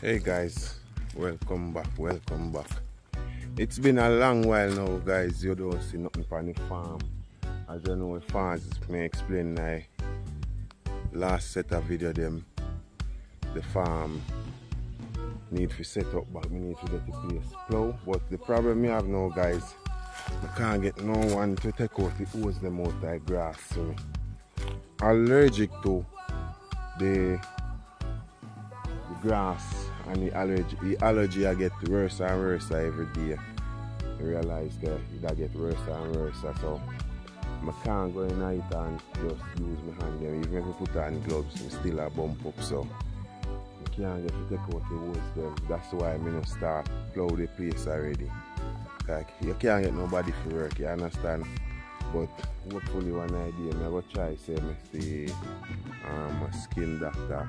Hey guys, welcome back, welcome back. It's been a long while now guys, you don't see nothing from the farm. As you know, farms may explain my last set of video them the farm need to set up but we need to get the place plow. But the problem we have now guys, I can't get no one to take out the hose them out the grass. So allergic to the grass and the allergy the allergy I get worse and worse every day. I realize that it get worse and worse so I can't go in night and just use my hand there. Even if I put on gloves I still a bump up so I can't get to take out the hose them. That's why I'm gonna start plow the place already. Like you can't get nobody for work, you understand? But hopefully one idea I go try say me see um, a skin doctor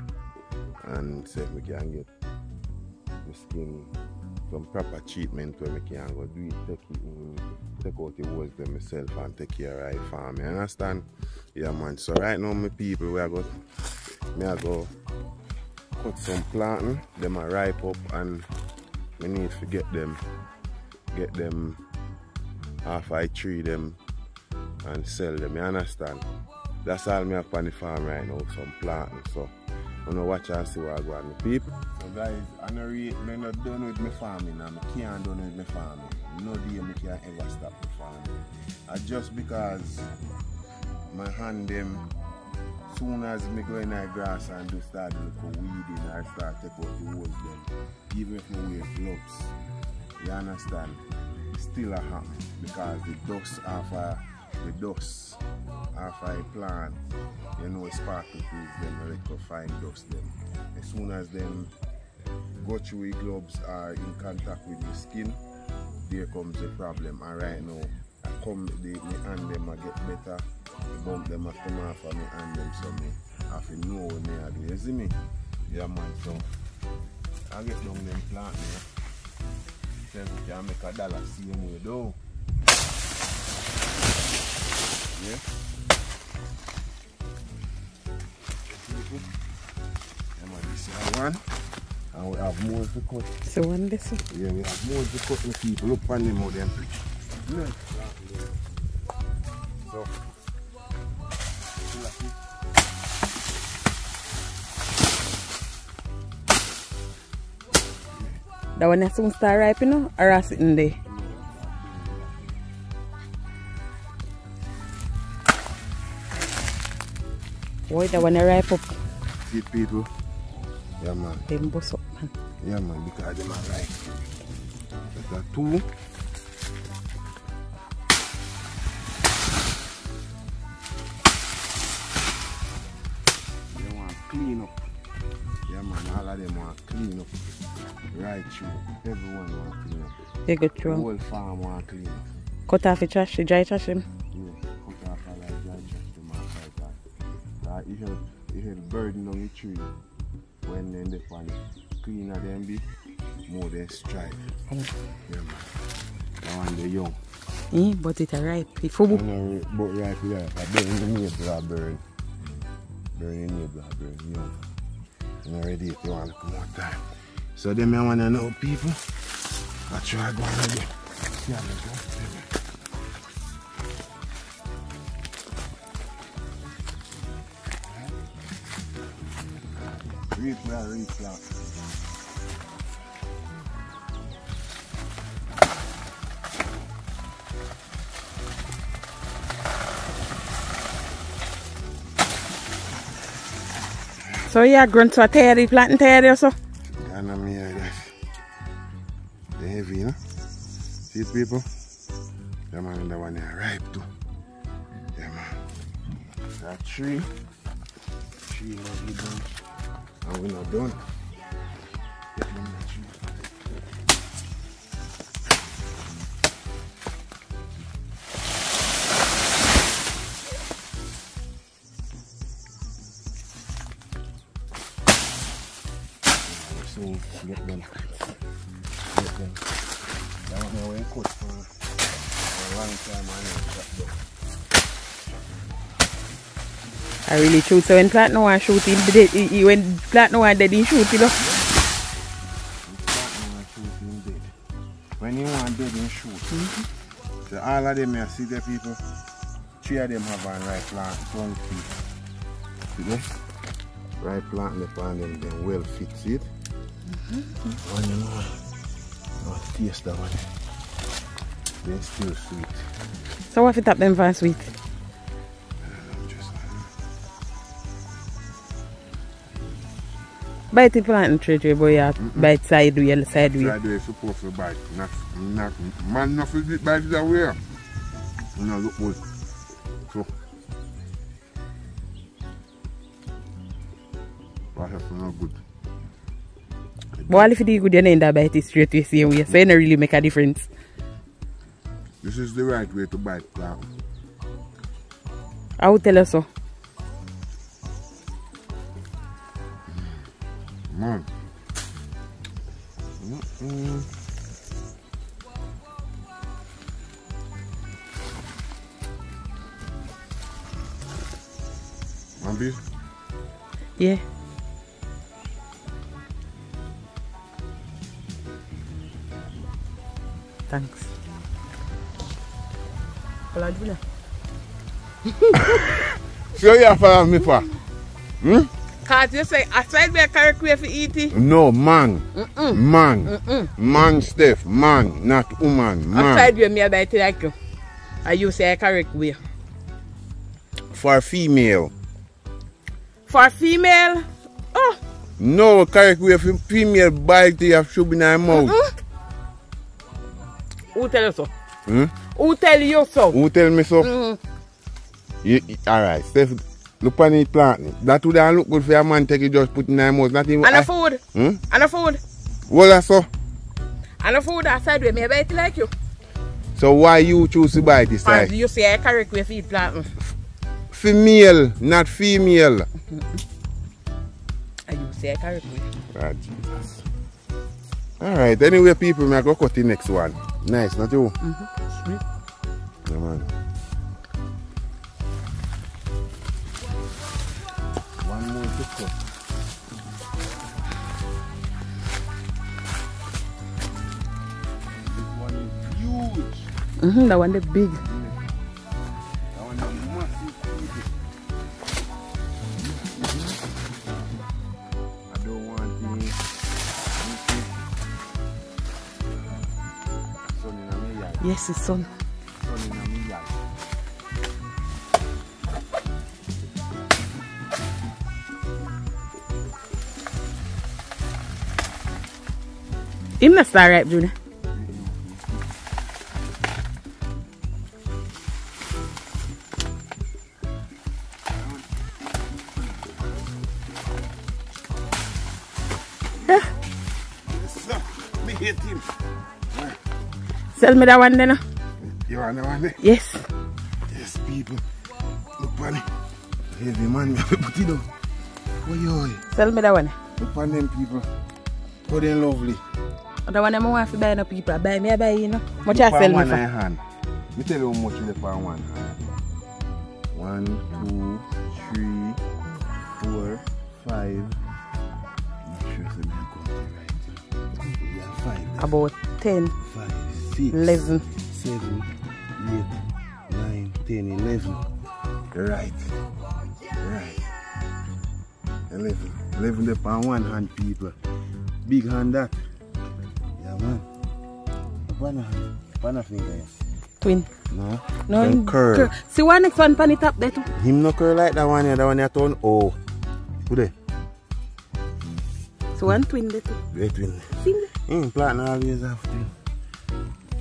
and say we can get the skin some proper treatment where we can go do it, take it in, take out the holes them myself and take care of the farm. You understand? Yeah man. So right now my people we are go me are go cut some planting, them are ripe up and we need to get them get them half I tree them and sell them, you understand? That's all me have on the farm right now, some planting. So I'm gonna watch and see what I go on the people. So guys, I know me not done with my farming and I can't done with my farming. No day me can ever stop my farming. And just because my hand them soon as me go in that grass and do start look weeding I start take out the holes them. Even if me wear gloves. You understand? Still a happen because the dust off a the dust off a plant, you know sparkle trees them like fine dust them. As soon as them go through the gloves are in contact with the skin, there comes the problem. And right now I come the my hand them I get better. The bump them have come off of me hand them so me have to know what me I do. You see me? Yeah man so I get down them plant there. Says we can make a dollar same way though. Yeah. People. Yeah, man, this is one. And we have more to cut. So one this one. Yeah, we have more to cut the people up on them how them yeah. So That one is soon start ripe, you know, or are sitting there. Boy, that one a ripe up. see people. Yeah man. Them bust up, man. Yeah man, because them are right. That's a two. They want clean up. Yeah man, all of them want clean up. Right through. Everyone want clean up. You go The whole farm want clean up. Cut off the trash, the dry trash him. Yeah, help, it help burden on the tree when then the pan cleaner them be, more than strive. Mm. Yeah man. That one the young. Eh, but it a ripe. It fubu. And but right here, I burn the navel I burn. Burn the navel I burn young. And already if you want to come out time. So them I wanna know people. I try go on again. See how they go. Replant, replant. So are going to a terry, planting terry or so? Ghana me hear that. They heavy, you know? See it, people? Yeah, man, that one is ripe too. Yeah, man. That tree. Tree lovely done. And we're not that tree. So get them. Get them. That one I went cut for, a long time I shut down. I really shoot. So when plant no one shoot, he, he, he, when plant no one dead, he shoot, you know. shoot him dead. When he want dead, he shoot. So all of them, I see the people, three of them have a right plant, tongue feet. See this? Right plant the on them, then well fit, see it? Mm-hmm. One you know, no taste that one. They're still sweet. So what if you tap them for sweet? Bite the plant and trade boy yeah. Bite side way, side way. Try to supposed to bite, not, not, man, not to bite it away. You know, look good. So, what have no good. But if you do good you end up bite it straight way same way. So it don't really make a difference. This is the right way to bite plant. I would tell you so. Man. Mm-mm. Man, beef? Yeah. Thanks. Hola, Julia. So you follow me for? Hmm? Cause you say I me a correct way for eat it. No, man. Man. Man, Steph. Man, not woman. I Man. tried way me a bite it like you. I you say a correct way. For a female. For a female, oh, No, correct way for female bite you have should be in her mouth. who tell you so? Hmm? Who tell you so? Who tell me so? Mm. You, you- alright, Steph, look on it plant. That would have look good for a man take it just put in her mouth. Not even. And I- a food, Hmm? and a food, What that so? and a food outside way me bite it like you. So why you choose to bite this side? you say I way for eat plantain. Female, not female. And you say a correct way. Ah, Jesus. Alright, anyway, people, I go cut the next one. Nice, not you? Sweet. Yeah, man. Cut. This one is huge. Mm-hmm, that one is big. That one is massive. I don't want yard. Yes, it's son. Sun in a me yard. Him not star ripe, Junior. Me hate him. Sell me that one then. You want the one there? Yes. Yes, people. Look on it. Heavy man, put it down. Oh, yo. Sell me that one. Look on them people. Oh, How they lovely. That one I want to buy no people. Buy me, I buy you know. Much I sell me for. hand. Me tell you how much you on one hand. One, two, three, four, five. Make sure so me count right. We five. About 10, Five, six, 11. seven, eight, nine, ten, eleven. Right. Right. Eleven. Eleven up on one hand, people. Big hand that. Yeah, man. Up on a hand. Up on a finger, yeah. Twin. No. No, Then curl. curl. See one next one pan it up there too. Him no curl like that one here. That one here turn O. Who there? So one twin there too. Wait, wait. See me? Mm, plant always have to.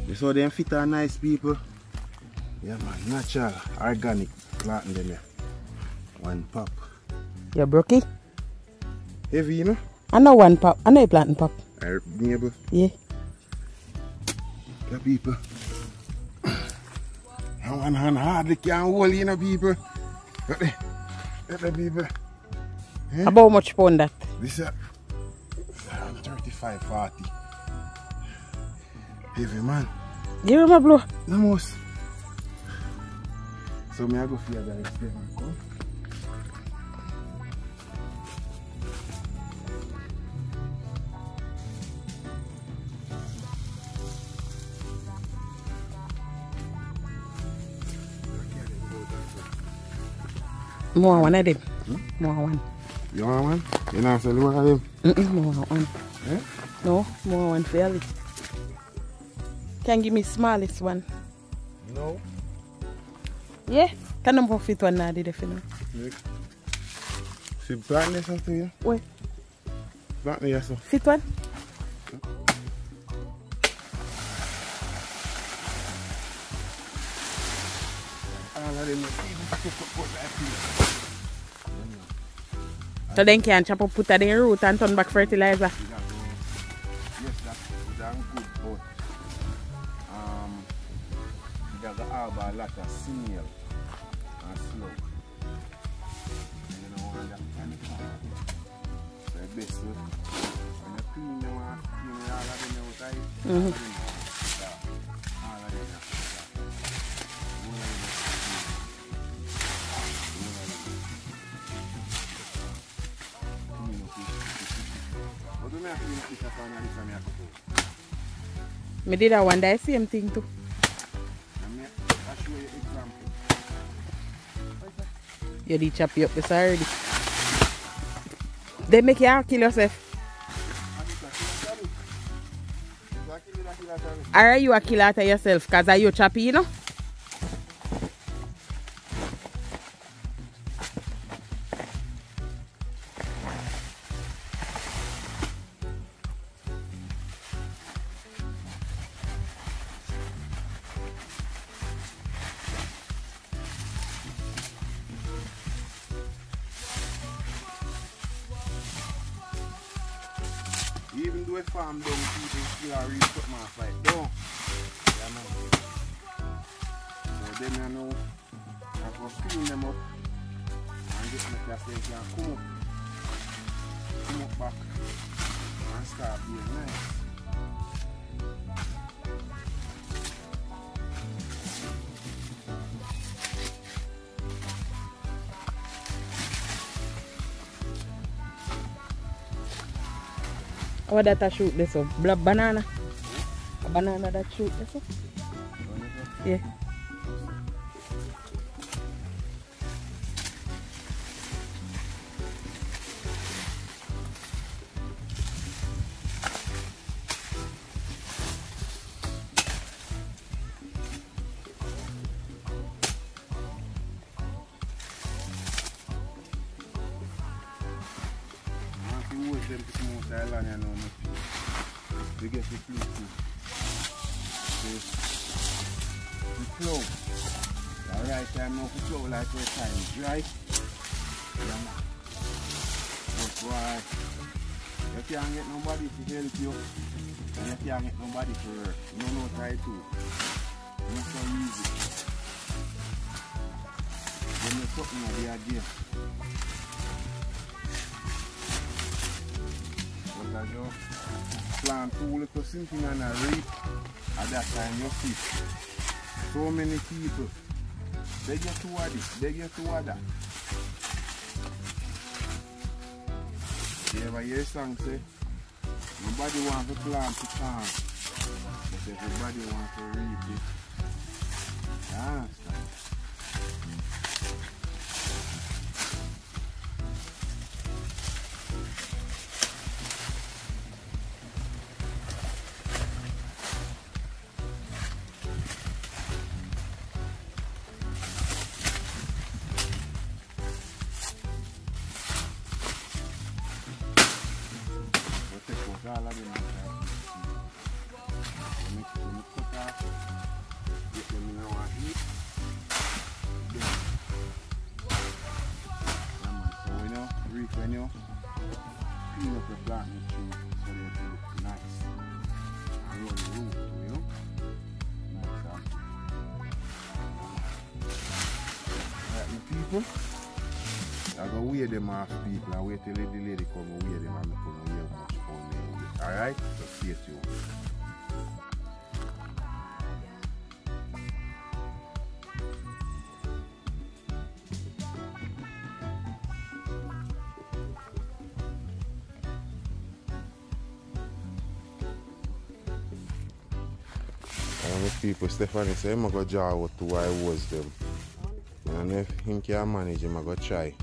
You saw them fit are nice people. Yeah man, natural, organic plant them here. One pop. You broke it? Heavy, you know? I know one pop. I know you planting pop. Neighbor, Yeah. The people. And one hand hardly can hold, you know, people. Look there. Look the people. About much pound that? This is around 35, 40. Heavy man. Give him a blow. Almost. So me I go the next day. Come. More one of them. Hmm? More one. You want one? You know sell one of them? Mm-mm, more one. Eh? No, more one fairly. Can give me smallest one. No. Yeah. Can number fit one now, did you know? See plant this after you? Where? Plant this so. Fit one? All of them even put like this. So then can chop up put that in root and turn back fertilizer. Yes, that's damn good, but um, got to have a lot of snail and slow. And you know, that kind of come, so the best way, when you clean them and clean all of them outside, Me did that one day, same thing too. I you. Did chop you up this already. They make you kill yourself. Or you a kill out of yourself because are you choppy, you know? Even though it's farm down, people still are really put my fight down. Yeah, man. So then I know I go clean them up and get my class they can come up. Come up back and start being nice. What that a shoot this up? Black banana. A banana that shoot this up? Yeah. Them. They get the time like time dry. You can't get nobody to help you. And you can't get nobody to work. You try to. Not so easy. You plant two little something and a reap, at that time you see so many people. They get to this, they get to that. You ever hear song say, nobody want to plant to farm, but everybody want to reap it. Ah, you your will look nice? Nice and Right, my people. I go weigh them off people and wait till the lady come and weigh them and them hear how much weigh. Alright? So stay tuned. with Stephanie, so I'm going to draw out who I was them. And if him can manage, I'm going to try.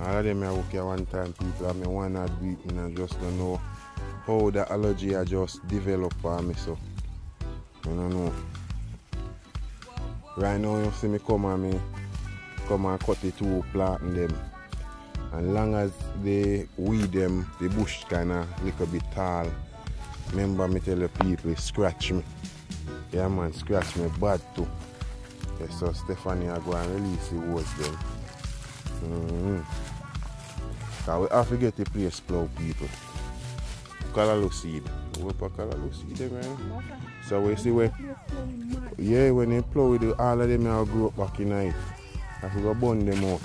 All of them I work here one time, people, and I want to beat me, and I just don't know how the allergy I just develop for me, so I don't know. Right now, you see me come and me come and cut the two plant them. And long as the weed them, the bush kinda little bit tall, Remember me tell the people scratch me. Yeah man, scratch me bad too. Yeah, so Stephanie I go and release the words then. Mm-hmm. Cause we have to get the place plow people. Callaloo seed. What for callaloo seed them, man? So we see where yeah when they plow with all of them now grow up back in night. I have to go burn them out.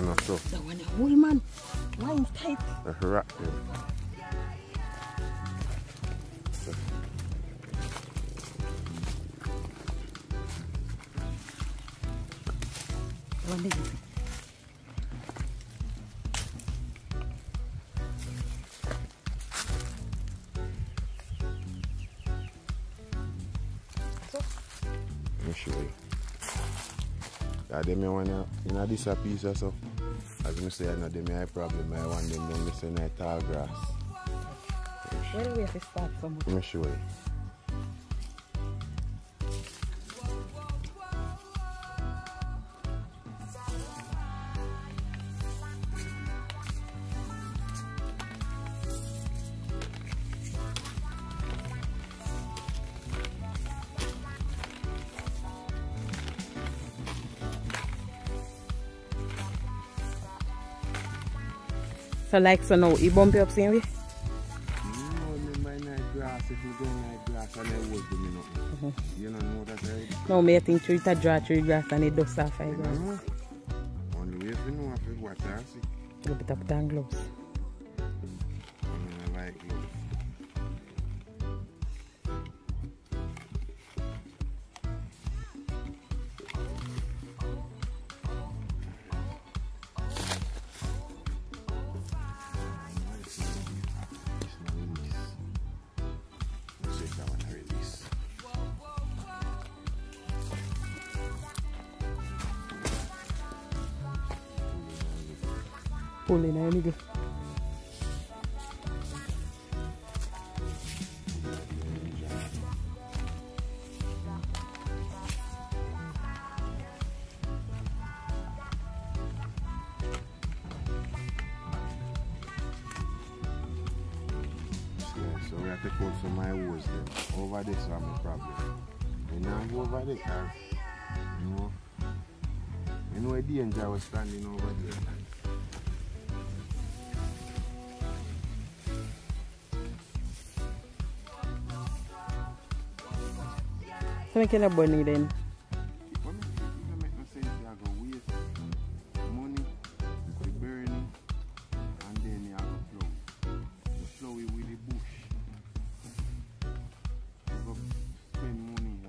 I know so. That one a whole man. Line's tight. I rock them. One me show you. Yeah, them you wanna you know this a piece or so. Me say I know them I problem I want them me say na tall grass. Where do we have to start from? Let me show you. So like so now, you bump it up same way? You know remember in grass if you in that grass and I was doing nothing. You don't know that already? No, me I think through it draw through grass and it dust off I grass. Only way if you know if I see. Go put up put on gloves. The danger was standing over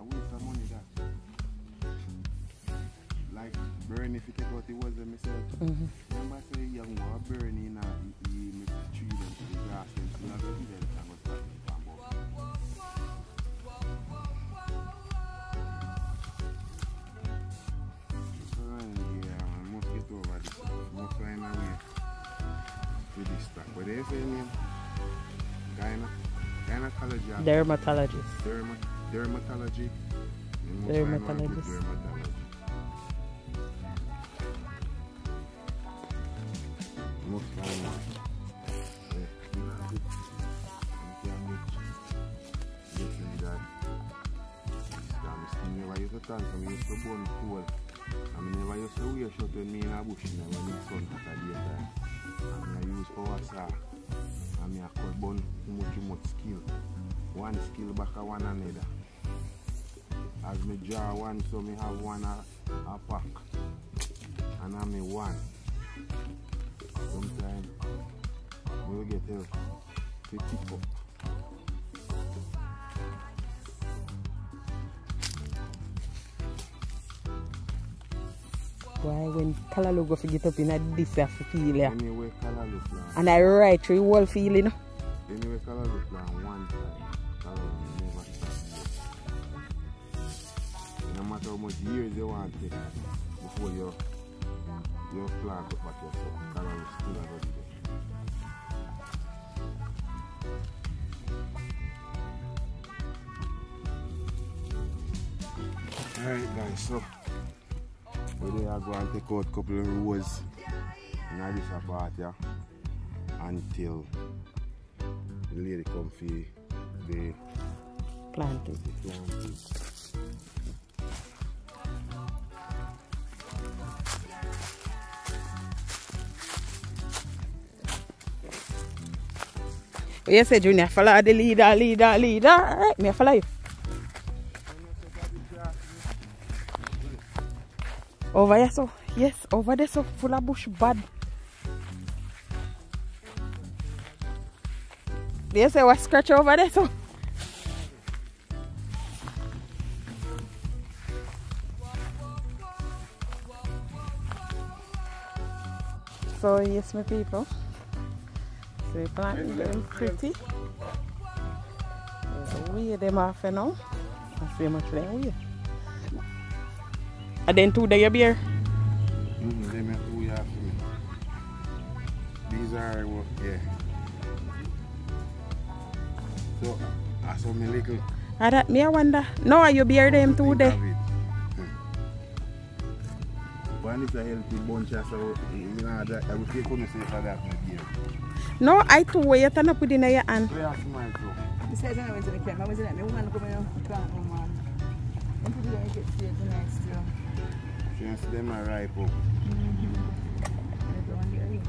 waste of money that. Like burn if you take out the was myself. Mm-hmm. Remember I say you go burn in a you make tree them to the grass and so you go do them one. Yeah, you know, good. You can get- get rid of that. Scam still never used to turn from me used to burn coal. I mean never used to wear shirt when me in a bush you know, when the sun hot at daytime. And I use power saw. Me a cut burn too much too much skill. One skill back a one another. As me draw one so me have one a, a pack. And I me one. Sometimes we get help to pick up. When Callaloo go to get up in a this I feel yeah. Anyway, color look like. And I write through whole feel you know. Anyway, plan one time. Never stop. No matter how much years you want it before you you plant up back yourself. Color will still have it there. Alright guys, so we are going to take out a couple of rows in this apart here until the lady come for the Planting. planting. What you say, Junior? Follow the leader, leader, leader. Alright, me follow you. Over here, so. Yes, over there, so full of bush bad. You say what scratch over there, so. So, yes, my people. So, you plant them pretty. So, weigh them off you know. And see much they weigh. And then two day beer. Mm-hmm, they two. These are, well, yeah. So, I saw me little. And that me I wonder. No, you beer them two day. of. Hmm. One is a healthy bunch, so you know that I will take on say for that my dear. No, I two way you turn up with in your hand. A too. Besides, I went to the camp. I was in that. Me woman come in get straight the next year. Since them are ripe up. They don't get it.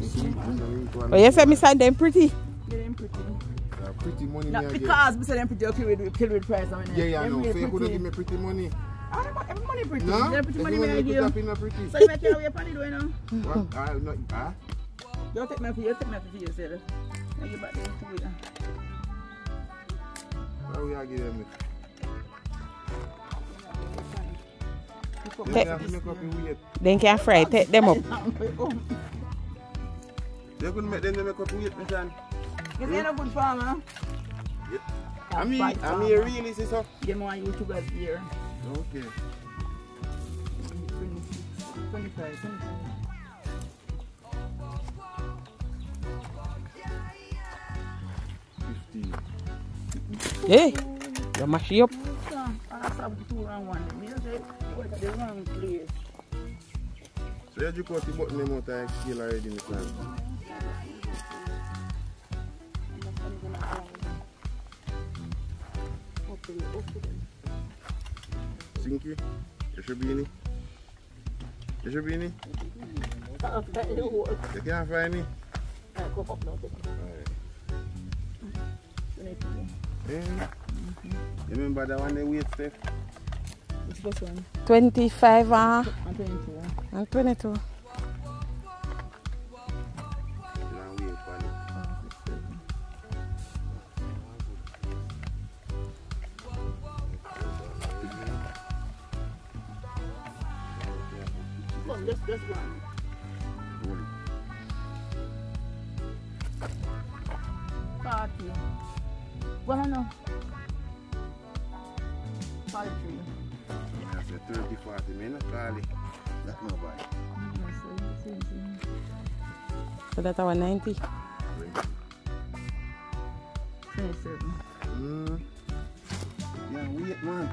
You see, and the link one- Oh, you say me side them pretty. They them pretty. Uh, pretty money Not because me say them pretty okay with kill with price. I mean, Yeah, yeah, I them know. So you could pretty. give me pretty money. Ah, them- everybody pretty. No? Them pretty money me I give put you. up in pretty. So you make your way upon it, you know. What? I not, ah? You take my fee. You take my fee yourself. I give back the two. yeah. Why we are giving it? Take- you have to make up your weight. Then can fry, take them up. They could make them make up weight, my son. You say no good farmer. I mean, Bad I mean, farmer. really, see so. Them one YouTubers here. Okay. 26, 25, 25. Fifteen. Hey, you mash it up. Lej yon konti bot men e moutan ek skil a redi mi san. Sinki, eshe bini. Eshe bini. Se ki an fay ni? A, go hop nou seke. Alright. E, remember da wan de wait step? Which first one? 25 uh, And 22. and 22. You don't weight for it. Come, one. Roll So that's our 90. 27. Mm. Yeah, wait, man.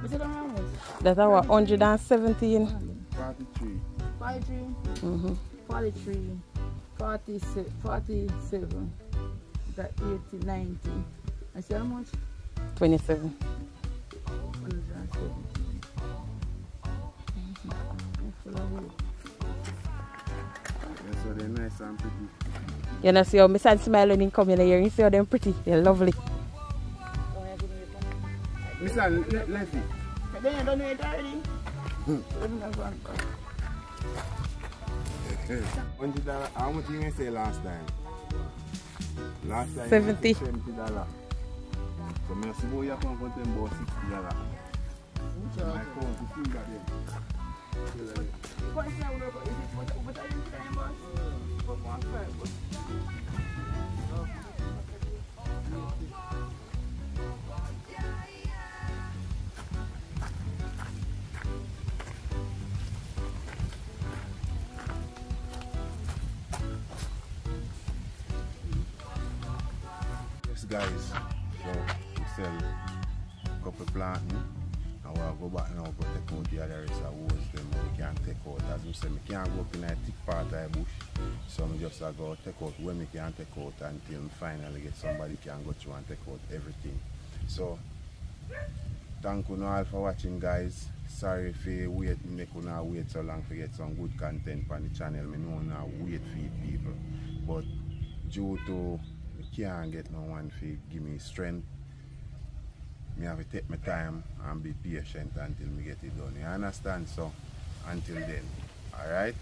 What's it around? That's our 117. 43. 43, Mm-hmm. 43, 47, 47, got 80, 90. I see how much? 27. 170. Yeah, so they're nice and pretty. You know, see how my son smile when he come in here. You see how them pretty. They're lovely. Oh, yeah, give me. Mr. Le- then you don't know it already. Let me know go on. Hundred dollar. How much you say last time? Last time. 70. Seventy dollar. So me see boy you come for them about sixty dollar. My phone to see that there. Guys, so we sell couple planting and we'll go back now go take out the other rest of hose them we can take out. As we say, we can't go up in a thick part of the bush. So we just uh, go take out when we can take out until finally get somebody can go through and take out everything. So thank you all for watching guys. Sorry if you wait make you not wait so long to get some good content on the channel. Me know now wait for people. But due to me can't get no one to give me strength. Me have to take my time and be patient until me get it done. You understand? So until then. Alright?